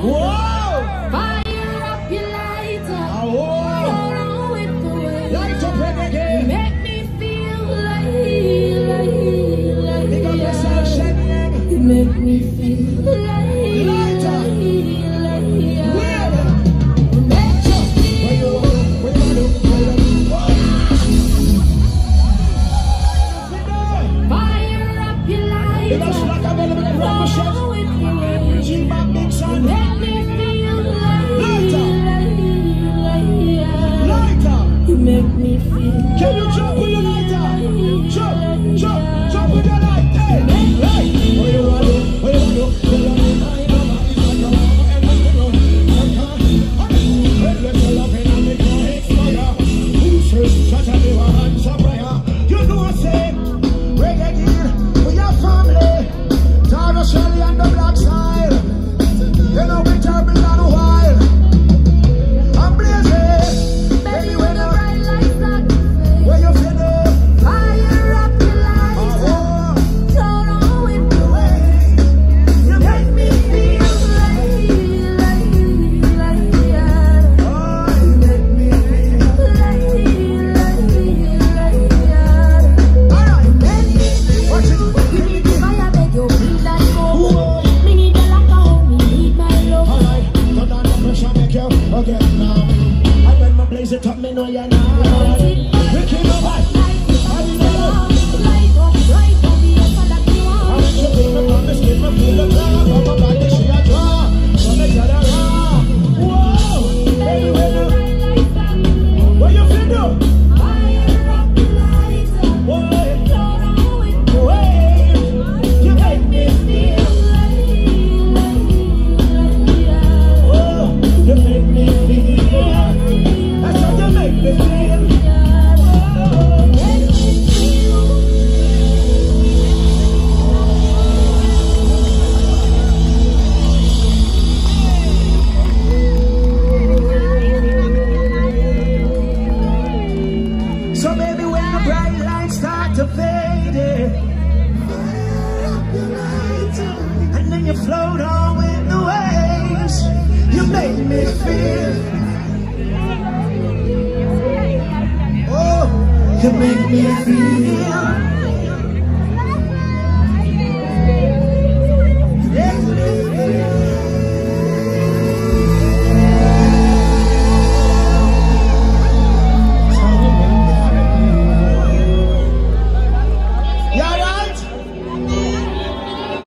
Whoa! is it me know you're not. We keep up, and then you float on with the waves. You make me feel. Oh, you make me feel.